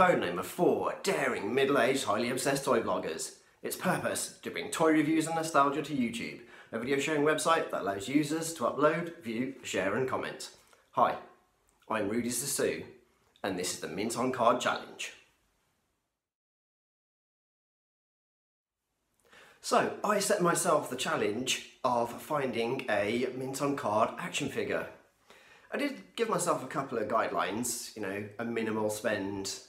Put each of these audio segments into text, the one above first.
codename of four daring, middle-aged, highly obsessed toy bloggers. Its purpose to bring toy reviews and nostalgia to YouTube, a video sharing website that allows users to upload, view, share and comment. Hi, I'm Rudy Zissou, and this is the Mint on Card Challenge. So, I set myself the challenge of finding a Mint on Card action figure. I did give myself a couple of guidelines, you know, a minimal spend,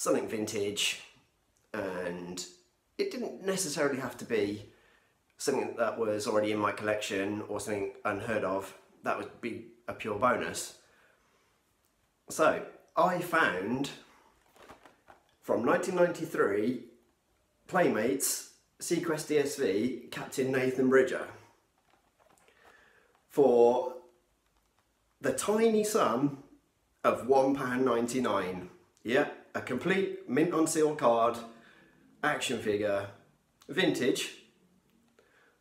something vintage, and it didn't necessarily have to be something that was already in my collection or something unheard of. That would be a pure bonus. So, I found from 1993 Playmates SeaQuest DSV Captain Nathan Bridger for the tiny sum of £1.99. Yeah, a complete mint on seal card action figure, vintage,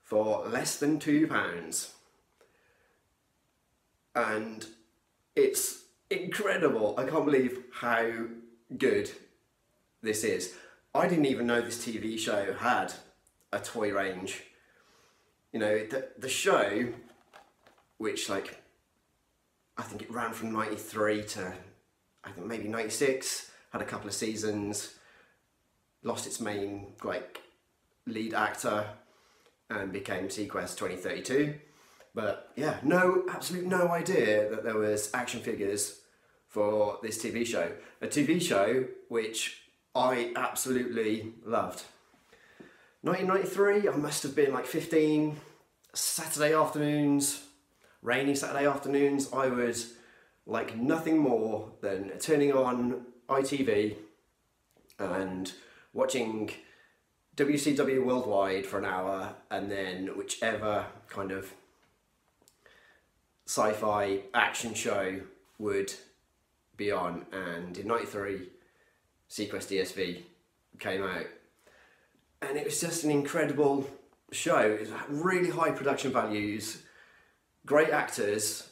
for less than £2. And it's incredible. I can't believe how good this is. I didn't even know this TV show had a toy range. You know, the, the show, which like I think it ran from 93 to I think maybe 96, had a couple of seasons, lost its main like lead actor and became SeaQuest 2032. But yeah, no, absolute no idea that there was action figures for this TV show. A TV show which I absolutely loved. 1993, I must have been like 15, Saturday afternoons, rainy Saturday afternoons, I would like nothing more than turning on ITV and watching WCW Worldwide for an hour and then whichever kind of sci-fi action show would be on and in 93 SeaQuest DSV came out and it was just an incredible show. It was really high production values, great actors.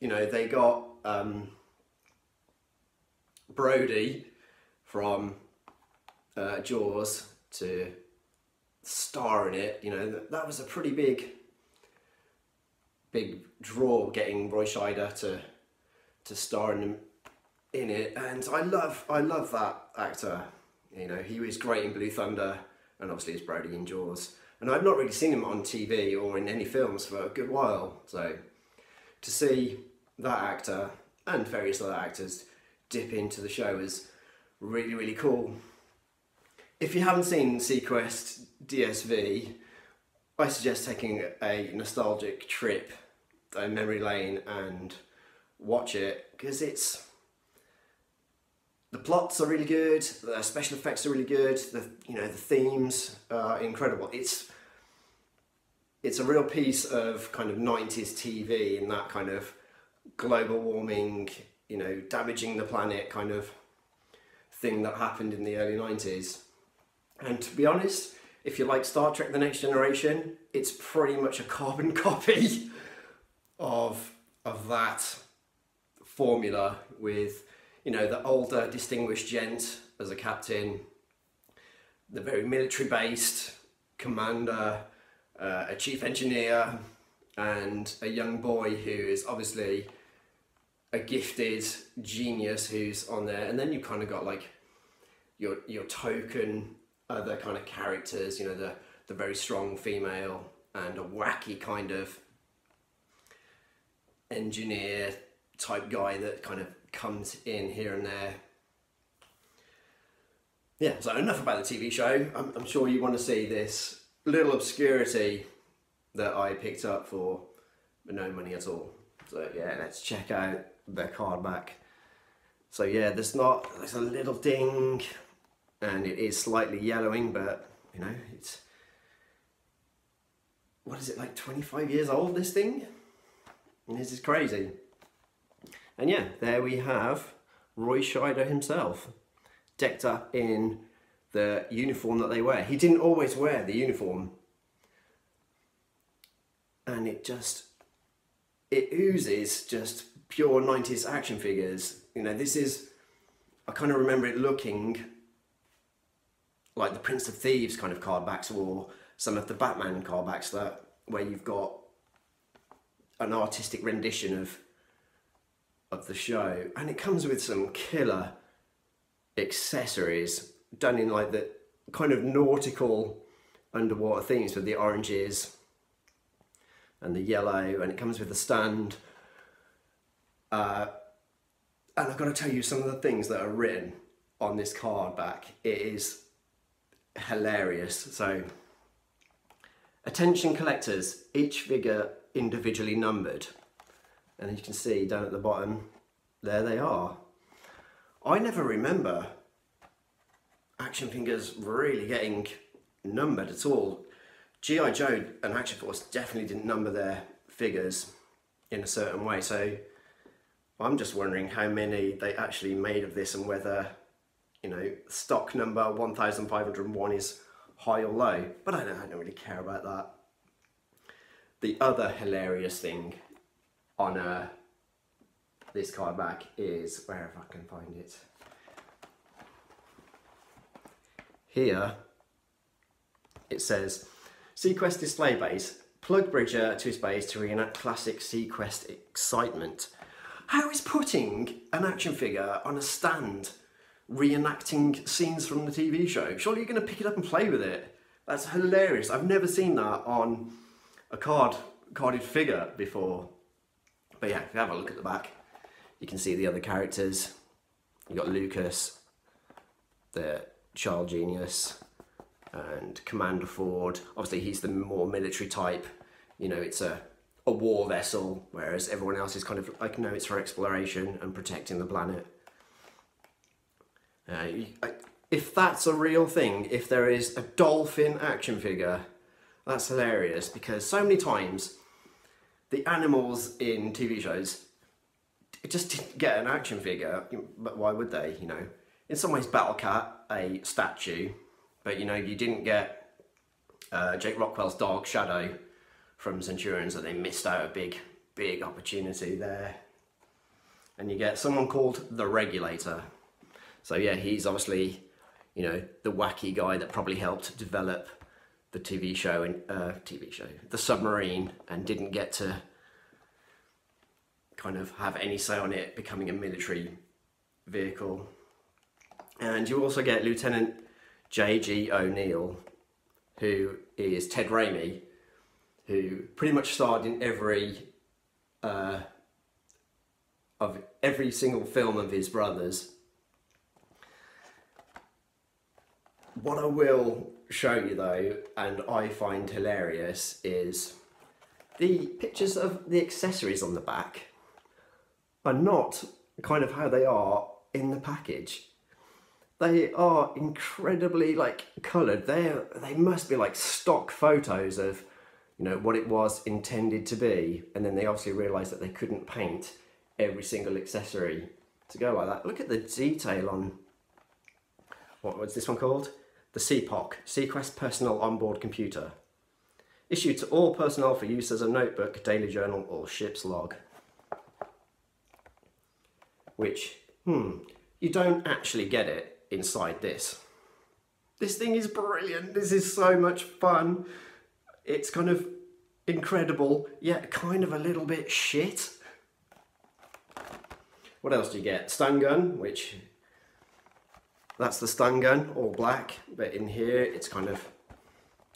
You know, they got um, Brody from uh, Jaws to star in it. You know, that, that was a pretty big, big draw getting Roy Scheider to to star in in it. And I love, I love that actor. You know, he was great in Blue Thunder, and obviously as Brody in Jaws. And I've not really seen him on TV or in any films for a good while. So to see that actor and various other actors dip into the show is really, really cool. If you haven't seen SeaQuest DSV, I suggest taking a nostalgic trip down memory lane and watch it because it's the plots are really good, the special effects are really good, the you know the themes are incredible. It's it's a real piece of kind of 90s TV and that kind of global warming, you know, damaging the planet kind of thing that happened in the early 90s. And to be honest, if you like Star Trek The Next Generation, it's pretty much a carbon copy of, of that formula with, you know, the older distinguished gent as a captain, the very military based commander, uh, a chief engineer, and a young boy who is obviously a gifted genius who's on there. And then you kind of got like your your token other kind of characters, you know, the the very strong female and a wacky kind of engineer type guy that kind of comes in here and there. Yeah, so enough about the TV show. I'm, I'm sure you want to see this little obscurity that I picked up for no money at all. So yeah, let's check out the card back. So yeah, there's not, there's a little ding and it is slightly yellowing, but you know, it's, what is it, like 25 years old, this thing? This is crazy. And yeah, there we have Roy Scheider himself, decked up in the uniform that they wear. He didn't always wear the uniform. And it just, it oozes just pure 90s action figures. You know, this is, I kind of remember it looking like the Prince of Thieves kind of card backs or some of the Batman card backs that where you've got an artistic rendition of of the show and it comes with some killer accessories done in like the kind of nautical underwater themes with the oranges and the yellow and it comes with a stand uh, and I've got to tell you some of the things that are written on this card back. It is hilarious. So, attention collectors, each figure individually numbered. And you can see down at the bottom, there they are. I never remember action figures really getting numbered at all. G.I. Joe and Action Force definitely didn't number their figures in a certain way. So I'm just wondering how many they actually made of this and whether, you know, stock number 1501 is high or low. But I don't, I don't really care about that. The other hilarious thing on uh, this card back is, where if I can find it. Here, it says, SeaQuest display base, plug Bridger to his base to reenact classic SeaQuest excitement. How is putting an action figure on a stand reenacting scenes from the TV show? Surely you're going to pick it up and play with it. That's hilarious. I've never seen that on a card carded figure before. But yeah, if you have a look at the back, you can see the other characters. You've got Lucas, the child genius, and Commander Ford. Obviously, he's the more military type. You know, it's a a war vessel, whereas everyone else is kind of like, no, it's for exploration and protecting the planet. Uh, if that's a real thing, if there is a dolphin action figure, that's hilarious because so many times the animals in TV shows it just didn't get an action figure, but why would they? You know, in some ways, Battle Cat a statue, but you know, you didn't get uh, Jake Rockwell's dog Shadow from Centurions, and they missed out a big, big opportunity there. And you get someone called the Regulator. So yeah, he's obviously, you know, the wacky guy that probably helped develop the TV show and uh, TV show, the submarine, and didn't get to kind of have any say on it becoming a military vehicle. And you also get Lieutenant J.G. O'Neill, who is Ted Raimi, who pretty much starred in every uh, of every single film of his brothers. What I will show you though, and I find hilarious, is the pictures of the accessories on the back are not kind of how they are in the package. They are incredibly like coloured. They they must be like stock photos of you know what it was intended to be, and then they obviously realised that they couldn't paint every single accessory to go like that. Look at the detail on what was this one called? The CPOC, SeaQuest Personal Onboard Computer. Issued to all personnel for use as a notebook, daily journal, or ship's log. Which, hmm, you don't actually get it inside this. This thing is brilliant. This is so much fun. It's kind of incredible, yet kind of a little bit shit. What else do you get? Stun gun, which that's the stun gun, all black, but in here it's kind of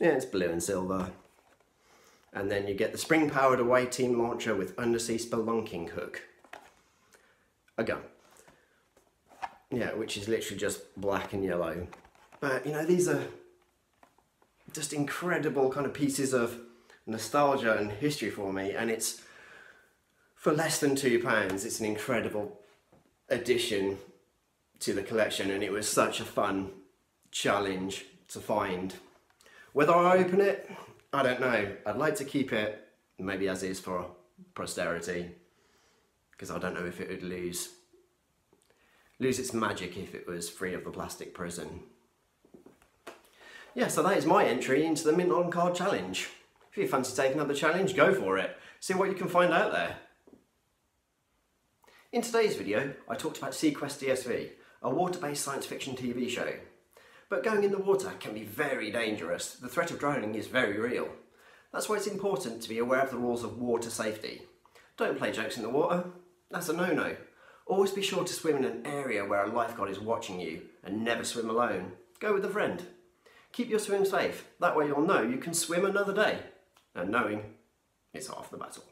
yeah, it's blue and silver. And then you get the spring powered away team launcher with undersea spelunking hook. A gun. Yeah, which is literally just black and yellow. But you know, these are just incredible kind of pieces of nostalgia and history for me, and it's for less than two pounds. It's an incredible addition to the collection, and it was such a fun challenge to find. Whether I open it, I don't know. I'd like to keep it maybe as is for posterity because I don't know if it would lose lose its magic if it was free of the plastic prison. Yeah, so that is my entry into the Mint on Card Challenge. If you fancy taking up the challenge, go for it. See what you can find out there. In today's video, I talked about Seaquest DSV, a water-based science fiction TV show. But going in the water can be very dangerous. The threat of drowning is very real. That's why it's important to be aware of the rules of water safety. Don't play jokes in the water. That's a no-no. Always be sure to swim in an area where a lifeguard is watching you and never swim alone. Go with a friend. Keep your swim safe. That way you'll know you can swim another day. And knowing it's half the battle.